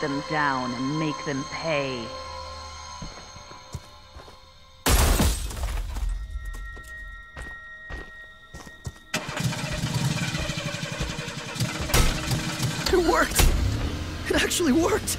Them down and make them pay. It worked! It actually worked!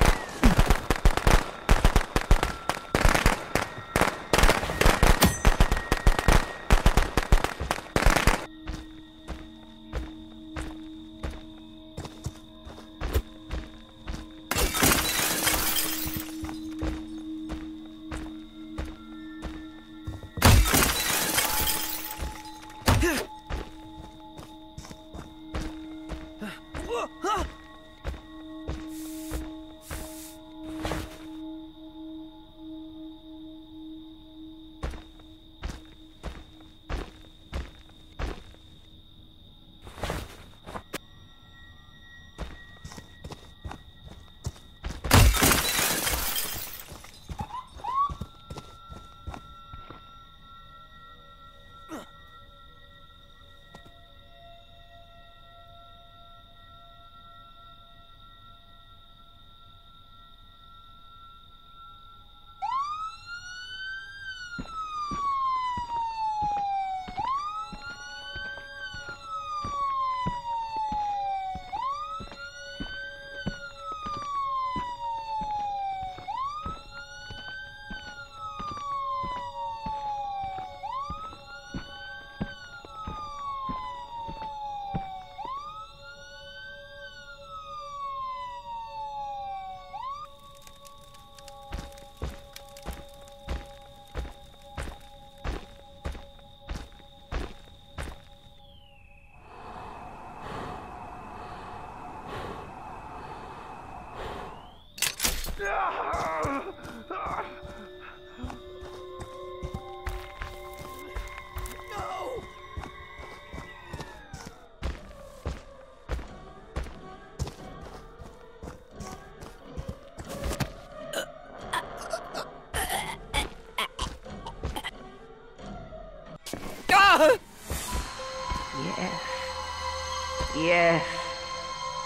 Yes.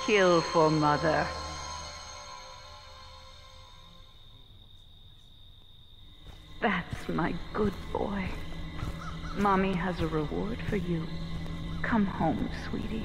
Kill for mother. That's my good boy. Mommy has a reward for you. Come home, sweetie.